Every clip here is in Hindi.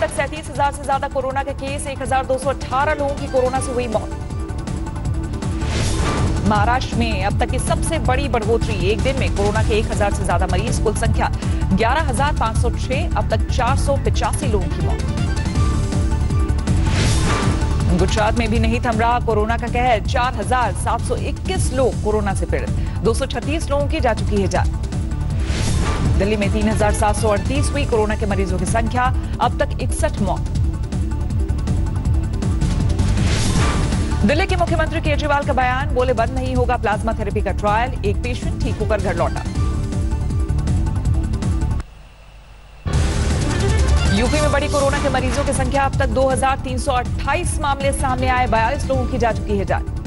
तक सैंतीस हज़ार से ज़्यादा कोरोना के केस एक हज़ार दो सौ अठारह लोगों की कोरोना से हुई मौत। महाराष्ट्र में अब तक की सबसे बड़ी बढ़ोतरी एक दिन में कोरोना के 1000 से ज़्यादा मरीज़ कुल संख्या 11,506 अब तक चार लोगों की मौत। गुजरात में भी नहीं थम रहा कोरोना का कहर 4,721 लोग कोरोना से पीड़ित। 236 लोगों की जा चुकी है जान। दिल्ली में 3,738 हुई कोरोना के मरीजों की संख्या अब तक इकसठ मौत। दिल्ली के मुख्यमंत्री केजरीवाल का बयान बोले बंद नहीं होगा प्लाज्मा थेरेपी का ट्रायल एक पेशेंट ठीक होकर घर लौटा। यूपी में बड़ी कोरोना के मरीजों की संख्या अब तक 2,328 मामले सामने आए बयालीस लोगों की जा चुकी है जान।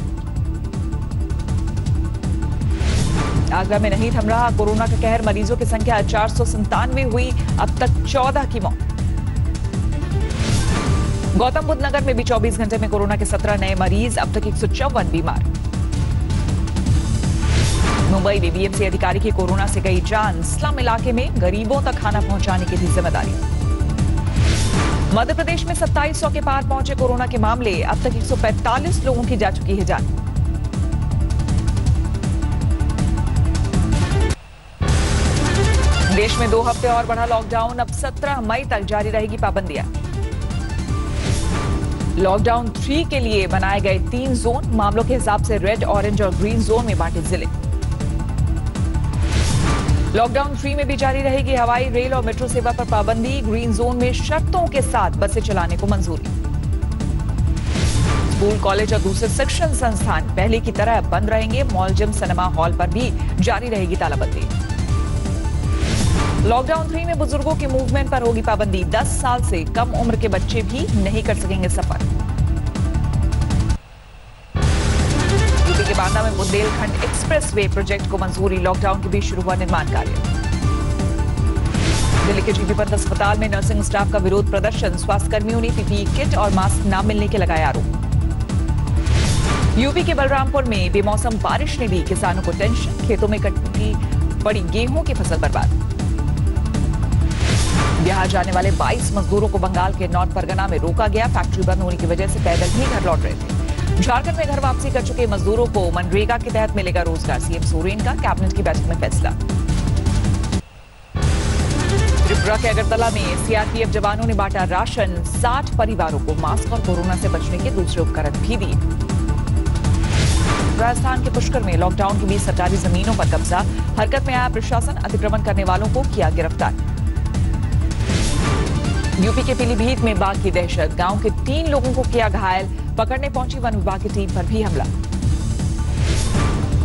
आगरा में नहीं थम रहा कोरोना का कहर, मरीजों की संख्या चार सौ संतानवे हुई। अब तक 14 की मौत। गौतम बुद्ध नगर में भी 24 घंटे में कोरोना के 17 नए मरीज़, अब तक एक सौ चौवन बीमार। मुंबई में बीएमसी अधिकारी की कोरोना से गई जान। स्लम इलाके में गरीबों तक खाना पहुँचाने की थी ज़िम्मेदारी। मध्य प्रदेश में 2700 के पार पहुँचे कोरोना के मामले। अब तक 145 लोगों की जा चुकी है जान। देश में दो हफ़्ते और बढ़ा लॉकडाउन। अब 17 मई तक जारी रहेगी पाबंदियाँ। लॉकडाउन थ्री के लिए बनाए गए तीन जोन मामलों के हिसाब से रेड, ऑरेंज और ग्रीन जोन में बांटे ज़िले। लॉकडाउन थ्री में भी जारी रहेगी हवाई, रेल और मेट्रो सेवा पर पाबंदी। ग्रीन जोन में शर्तों के साथ बसें चलाने को मंजूरी। स्कूल, कॉलेज और दूसरे शिक्षण संस्थान पहले की तरह बंद रहेंगे। मॉल, जिम, सिनेमा हॉल पर भी जारी रहेगी तालाबंदी। लॉकडाउन थ्री में बुज़ुर्गों के मूवमेंट पर होगी पाबंदी। 10 साल से कम उम्र के बच्चे भी नहीं कर सकेंगे सफ़र। यूपी के बांदा में बुंदेलखंड एक्सप्रेस वे प्रोजेक्ट को मंजूरी। लॉकडाउन के बीच शुरू हुआ निर्माण कार्य। दिल्ली के जीपी पंत अस्पताल में नर्सिंग स्टाफ का विरोध प्रदर्शन। स्वास्थ्य कर्मियों ने पीपीई किट और मास्क न मिलने के लगाए आरोप। यूपी के बलरामपुर में बेमौसम बारिश ने दी किसानों को टेंशन। खेतों में कटी पड़ी गेहूँ की फ़सल बर्बाद। बिहार जाने वाले 22 मजदूरों को बंगाल के नॉर्थ परगना में रोका गया। फैक्ट्री बंद होने की वजह से पैदल ही घर लौट रहे थे। झारखंड में घर वापसी कर चुके मजदूरों को मनरेगा के तहत मिलेगा रोज़गार। सीएम सोरेन का कैबिनेट की बैठक में फैसला। त्रिपुरा के अगरतला में सीआरपीएफ जवानों ने बांटा राशन। 60 परिवारों को मास्क और कोरोना से बचने के दूसरे उपकरण भी दिए। राजस्थान के पुष्कर में लॉकडाउन के बीच सरकारी जमीनों पर कब्जा। हरकत में आया प्रशासन। अतिक्रमण करने वालों को किया गिरफ़्तार। यूपी के पीलीभीत में बाघ की दहशत। गाँव के तीन लोगों को किया घायल। पकड़ने पहुँची वन विभाग की टीम पर भी हमला।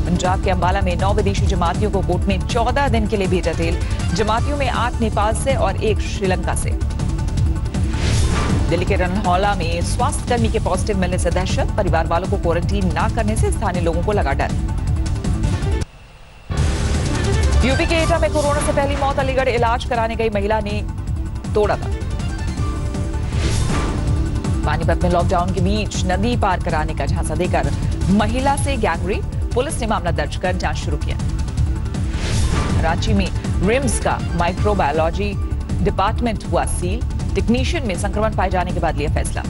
पंजाब के अंबाला में नौ विदेशी जमातियों को कोर्ट में चौदह दिन के लिए भेजा जेल। जमातियों में आठ नेपाल से और एक श्रीलंका से। दिल्ली के रनहौला में स्वास्थ्य कर्मी के पॉजिटिव मिलने से दहशत। परिवार वालों को क्वारंटीन न करने से स्थानीय लोगों को लगा डर। यूपी के एटा में कोरोना से पहली मौत, अलीगढ़ इलाज कराने गई महिला ने तोड़ा था। पानीपत में लॉकडाउन के बीच नदी पार कराने का झांसा देकर महिला से गैंगरेप पुलिस ने मामला दर्ज कर जाँच शुरू किया। रांची में रिम्स का माइक्रोबायोलॉजी डिपार्टमेंट हुआ सील टेक्नीशियन में संक्रमण पाए जाने के बाद लिया फैसला।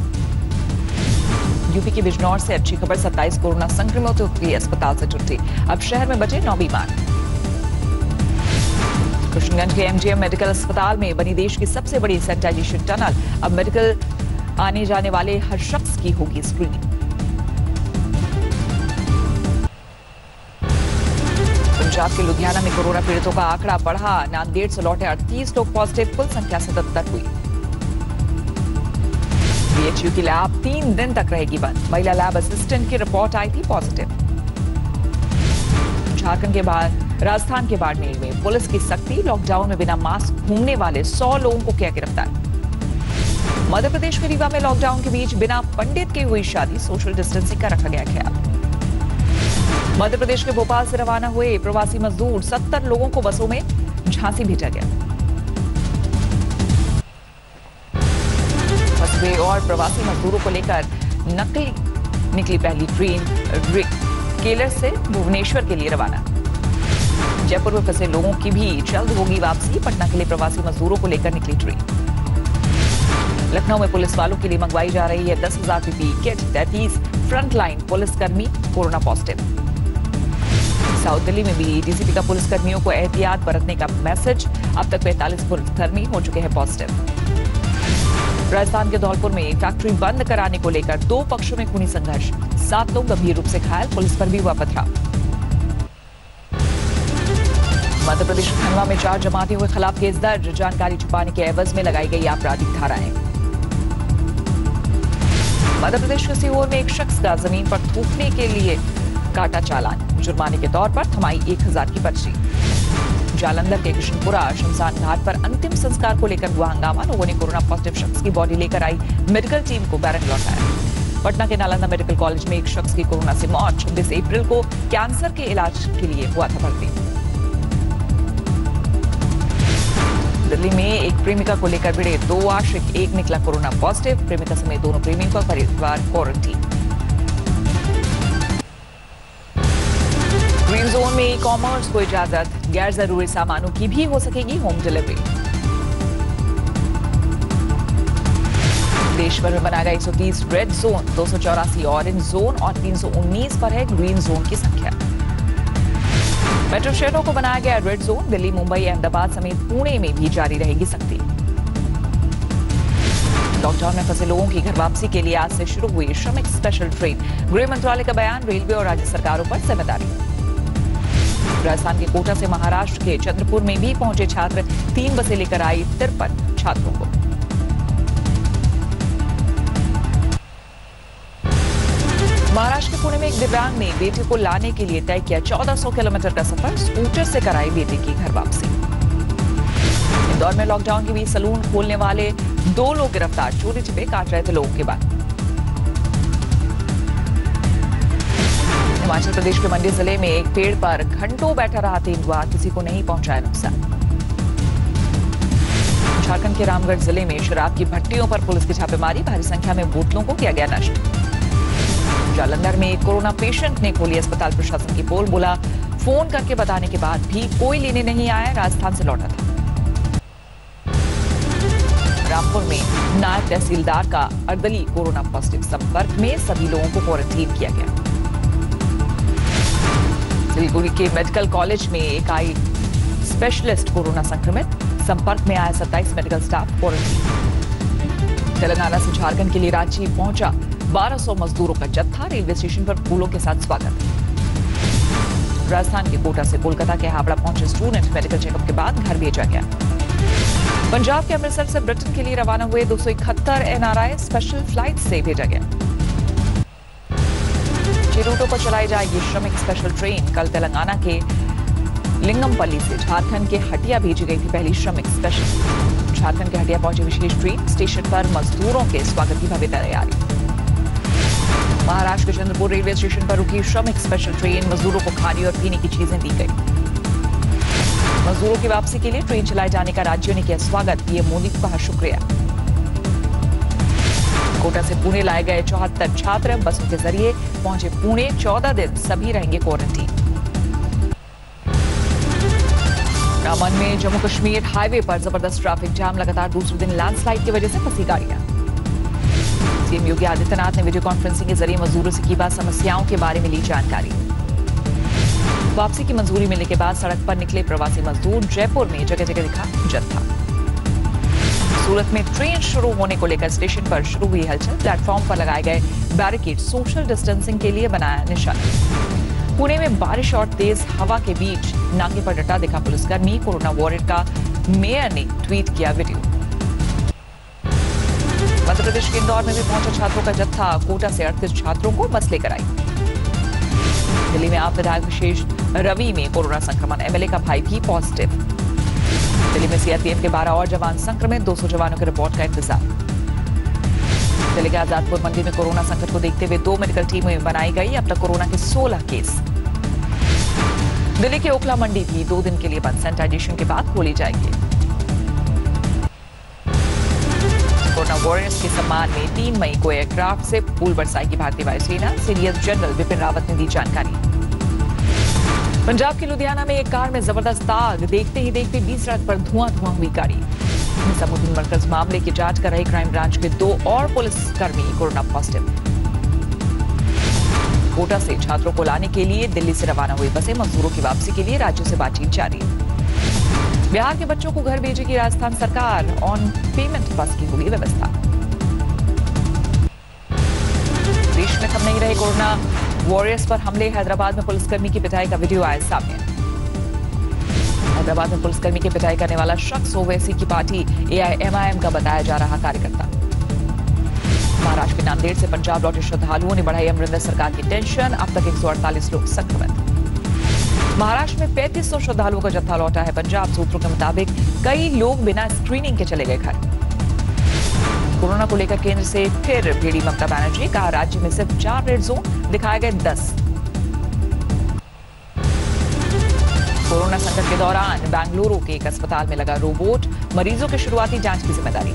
यूपी के बिजनौर से अच्छी खबर 27 कोरोना संक्रमितों की अस्पताल से छुट्टी। अब शहर में बचे नौ बीमार। किशनगंज के एमजीएम मेडिकल अस्पताल में बनी देश की सबसे बड़ी सैनिटाइजेशन टनल, अब मेडिकल आने जाने वाले हर शख्स की होगी स्क्रीनिंग पंजाब के लुधियाना में कोरोना पीड़ितों का आंकड़ा बढ़ा। नांदेड़ से लौटे अड़तीस लोग पॉजिटिव कुल संख्या सतहत्तर हुई। बीएचयू की लैब तीन दिन तक रहेगी बंद। महिला लैब असिस्टेंट की रिपोर्ट आई थी पॉजिटिव झारखंड के बाद राजस्थान के बाड़मेर में पुलिस की सख्ती लॉकडाउन में बिना मास्क घूमने वाले सौ लोगों को किया गिरफ़्तार। मध्य प्रदेश के रीवा में लॉकडाउन के बीच बिना पंडित की हुई शादी सोशल डिस्टेंसिंग का रखा गया ख्याल। मध्य प्रदेश के भोपाल से रवाना हुए प्रवासी मजदूर, सत्तर लोगों को बसों में झांसी भेजा गया। कस्बे और प्रवासी मजदूरों को लेकर नकली निकली पहली ट्रेन रिक केलर से भुवनेश्वर के लिए रवाना। जयपुर में फंसे लोगों की भी जल्द होगी वापसी, पटना के लिए प्रवासी मजदूरों को लेकर निकली ट्रेन। लखनऊ में पुलिस वालों के लिए मंगवाई जा रही है दस हज़ार पीपी किट। तैतीस फ्रंटलाइन पुलिसकर्मी कोरोना पॉजिटिव साउथ दिल्ली में भी डीसीपी का पुलिसकर्मियों को एहतियात बरतने का मैसेज अब तक पैंतालीस पुलिसकर्मी हो चुके हैं पॉजिटिव राजस्थान के धौलपुर में फैक्ट्री बंद कराने को लेकर दो पक्षों में खूनी संघर्ष। सात लोग गंभीर रूप से घायल, पुलिस पर भी हुआ पथराव। मध्य प्रदेश खंडवा में चार जमातियों के खिलाफ केस दर्ज। जानकारी छुपाने के एवज में लगाई गई आपराधिक धाराएँ। मध्य प्रदेश के सीहोर में एक शख्स का ज़मीन पर थूकने के लिए काटा चालान। जुर्माने के तौर पर थमाई एक हज़ार की पर्ची। जालंधर के किशनपुरा शमशान घाट पर अंतिम संस्कार को लेकर हुआ हंगामा। लोगों ने कोरोना पॉजिटिव शख्स की बॉडी लेकर आई मेडिकल टीम को बैरक लौटाया। पटना के नालंदा मेडिकल कॉलेज में एक शख्स की कोरोना से मौत। छब्बीस अप्रैल को कैंसर के इलाज के लिए हुआ था भर्ती। दिल्ली में एक प्रेमिका को लेकर भिड़े दो आशिक एक निकला कोरोना पॉजिटिव। प्रेमिका समेत दोनों प्रेमियों का परिवार क्वारंटीन ग्रीन जोन में ई कॉमर्स को इजाज़त। गैर ज़रूरी सामानों की भी हो सकेगी होम डिलीवरी देश भर में बना गया 130 रेड जोन दो ऑरेंज जोन और 319 पर है ग्रीन जोन की संख्या। मेट्रो शहरों को बनाया गया रेड जोन दिल्ली, मुंबई, अहमदाबाद समेत पुणे में भी जारी रहेगी सख्ती। लॉकडाउन में फंसे लोगों की घर वापसी के लिए आज से शुरू हुई श्रमिक स्पेशल ट्रेन गृह मंत्रालय का बयान, रेलवे और राज्य सरकारों पर ज़िम्मेदारी। राजस्थान के कोटा से महाराष्ट्र के चंद्रपुर में भी पहुँचे छात्र। तीन बसें लेकर आई तिरपन छात्रों को। पुणे में एक दिव्यांग ने बेटे को लाने के लिए तय किया 1400 किलोमीटर का सफ़र, स्कूटर से कराई बेटे की घर वापसी। इंदौर में लॉकडाउन के बीच सलून खोलने वाले दो लोग गिरफ़्तार, चोरी छिपे, काट रहे थे लोगों के बाद हिमाचल प्रदेश के मंडी ज़िले में एक पेड़ पर घंटों बैठा रहा तेंदुआ किसी को नहीं पहुँचाया नुकसान। झारखंड के रामगढ़ ज़िले में शराब की भट्टियों पर पुलिस की छापेमारी, भारी संख्या में बोतलों को किया गया नष्ट। जालंधर में एक कोरोना पेशेंट ने खोली अस्पताल प्रशासन की पोल, बोला, फ़ोन करके बताने के बाद भी कोई लेने नहीं आया, राजस्थान से लौटा था। रामपुर में नायब तहसीलदार का अर्दली कोरोना पॉजिटिव संपर्क में सभी लोगों को क्वारंटीन किया गया। सिलगुड़ी के मेडिकल कॉलेज में एक आई स्पेशलिस्ट कोरोना संक्रमित, संपर्क में आया 27 मेडिकल स्टाफ क्वारंटीन तेलंगाना से झारखंड के लिए रांची पहुँचा 1200 मजदूरों का जत्था रेलवे स्टेशन पर फूलों के साथ स्वागत। राजस्थान के कोटा से कोलकाता के हावड़ा पहुँचे स्टूडेंट मेडिकल चेकअप के बाद घर भेजा गया। पंजाब के अमृतसर से ब्रिटेन के लिए रवाना हुए दो सौ इकहत्तर एनआरआई स्पेशल फ़्लाइट से भेजा गया। रूटों पर चलाई जाएगी श्रमिक स्पेशल ट्रेन कल तेलंगाना के लिंगमपल्ली से झारखंड के हटिया भेजी गई थी पहली श्रमिक स्पेशल झारखंड के हटिया पहुँची विशेष ट्रेन स्टेशन पर मजदूरों के स्वागत की भव्य तैयारी। महाराष्ट्र के चंद्रपुर रेलवे स्टेशन पर रुकी श्रमिक स्पेशल ट्रेन। मजदूरों को खाने और पीने की चीज़ें दी गई। मजदूरों की वापसी के लिए ट्रेन चलाए जाने का राज्यों ने किया स्वागत। पीएम मोदी को कहा शुक्रिया। कोटा से पुणे लाए गए चौहत्तर छात्र बसों के ज़रिए पहुँचे पुणे। चौदह दिन सभी रहेंगे क्वारंटीन। रामन में जम्मू कश्मीर हाईवे पर ज़बरदस्त ट्रैफ़िक जाम। लगातार दूसरे दिन लैंडस्लाइड की वजह से फंसी गाड़ियाँ। सीएम योगी आदित्यनाथ ने वीडियो कॉन्फ्रेंसिंग के ज़रिए मजदूरों से की बात, समस्याओं के बारे में ली जानकारी। वापसी की मंजूरी मिलने के बाद सड़क पर निकले प्रवासी मजदूर जयपुर में जगह जगह दिखा जत्था सूरत में ट्रेन शुरू होने को लेकर स्टेशन पर शुरू हुई हलचल। प्लेटफॉर्म पर लगाए गए बैरिकेड सोशल डिस्टेंसिंग के लिए बनाया निशाना पुणे में बारिश और तेज हवा के बीच नाके पर डटा दिखा पुलिसकर्मी। कोरोना वॉरियर का मेयर ने ट्वीट किया वीडियो। मध्य प्रदेश के इंदौर में भी पहुँचा छात्रों का जत्था। कोटा से अड़तीस छात्रों को बस लेकर आई। दिल्ली में आप विधायक विशेष रवि में कोरोना संक्रमण। एमएलए का भाई भी पॉजिटिव। दिल्ली में सीआरपीएफ के 12 और जवान संक्रमित। 200 जवानों की रिपोर्ट का इंतज़ार। दिल्ली के आजादपुर मंडी में कोरोना संकट को देखते हुए दो मेडिकल टीमें बनाई गई। अब तक कोरोना के 16 केस। दिल्ली के ओखला मंडी भी दो दिन के लिए बंद। सैनिटाइजेशन के बाद खोली जाएगी। कोरोना वॉरियर्स के सम्मान में तीन मई को एयरक्राफ्ट से फूल बरसाएगी भारतीय वायुसेना सीडीएस जनरल विपिन रावत ने दी जानकारी। पंजाब के लुधियाना में एक कार में ज़बरदस्त आग, देखते ही देखते बीस सड़क पर धुआँ धुआँ हुई गाड़ी। निजामुद्दीन मरकज मामले की जाँच कर रहे क्राइम ब्रांच के दो और पुलिसकर्मी कोरोना पॉजिटिव। कोटा से छात्रों को लाने के लिए दिल्ली से रवाना हुई बसें, मजदूरों की वापसी के लिए राज्यों से बातचीत जारी। बिहार के बच्चों को घर भेजेगी राजस्थान सरकार। ऑन पेमेंट बस की होगी व्यवस्था। देश में थम नहीं रहे कोरोना। वॉरियर्स पर हमले, हैदराबाद में पुलिसकर्मी की पिटाई का वीडियो आया सामने। हैदराबाद में पुलिसकर्मी की पिटाई करने वाला शख्स ओवैसी की पार्टी एआईएमआईएम का बताया जा रहा कार्यकर्ता। महाराष्ट्र के नांदेड़ से पंजाब लौटे श्रद्धालुओं ने बढ़ाई अमरिंदर सरकार की टेंशन अब तक एक सौ अड़तालीस लोग संक्रमित। महाराष्ट्र में 3500 श्रद्धालुओं का जत्था लौटा है। पंजाब सूत्रों के मुताबिक कई लोग बिना स्क्रीनिंग के चले गए घर। कोरोना को लेकर केंद्र से फिर भिड़ी ममता बनर्जी कहा राज्य में सिर्फ़ चार रेड जोन दिखाए गए दस। कोरोना संकट के दौरान बेंगलुरु के एक अस्पताल में लगा रोबोट, मरीजों की शुरुआती जाँच की ज़िम्मेदारी।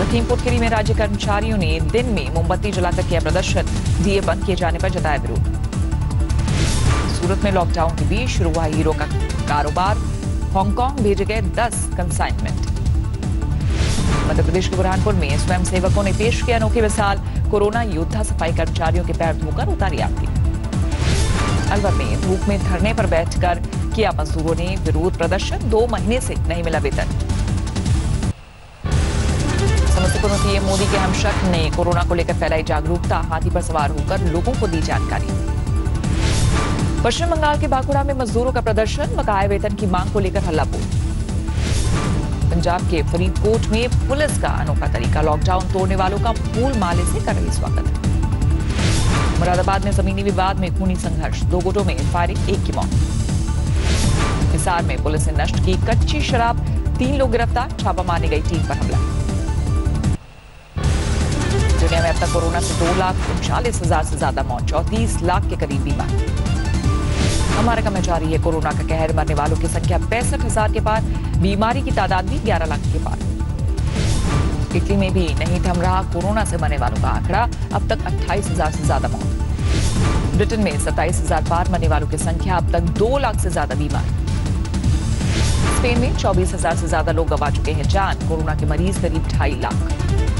लखीमपुर खीरी में राज्य कर्मचारियों ने दिन में मोमबत्ती जलाकर किया प्रदर्शन, दिए बंद किए जाने पर जताया विरोध। सूरत में लॉकडाउन के बीच शुरू हुआ हीरो का कारोबार। हांगकांग भेजे गए 10 कंसाइनमेंट मध्य प्रदेश के बुरहानपुर में स्वयं सेवकों ने पेश किया अनोखी मिसाल। कोरोना योद्धा सफ़ाई कर्मचारियों के पैर धोकर उतारी आती अलवर में धूप में धरने पर बैठकर किया मजदूरों ने विरोध प्रदर्शन। दो महीने से नहीं मिला वेतन। समस्तीपुर में पीएम मोदी के हमशक ने कोरोना को लेकर फैलाई जागरूकता। हाथी पर सवार होकर लोगों को दी जानकारी। पश्चिम बंगाल के बांकुड़ा में मजदूरों का प्रदर्शन, बकाया वेतन की मांग को लेकर हल्ला बोल पंजाब के फरीदकोट में पुलिस का अनोखा तरीका, लॉकडाउन तोड़ने वालों का फूल माले से कर रही स्वागत। मुरादाबाद में जमीनी विवाद में खूनी संघर्ष, दो गुटों में फायरिंग, एक की मौत। हिसार में पुलिस ने नष्ट की कच्ची शराब, तीन लोग गिरफ़्तार, छापा मारने गई टीम पर हमला। दुनिया में अब तक कोरोना से दो लाख उनचालीस हज़ार से ज़्यादा मौत, चौतीस लाख के करीब बीमार। अमेरिका में जारी है, कोरोना का कहर, मरने वालों की संख्या पैंसठ हज़ार के पार, बीमारी की तादाद भी ग्यारह लाख के पार। इटली में भी नहीं थम रहा कोरोना से मरने वालों का आंकड़ा, अब तक अट्ठाईस हज़ार से ज़्यादा मौत। ब्रिटेन में सत्ताईस हज़ार पार मरने वालों की संख्या, अब तक दो लाख से ज़्यादा बीमार। स्पेन में चौबीस हज़ार से ज़्यादा लोग गवा चुके हैं जान, कोरोना के मरीज़ करीब ढाई लाख।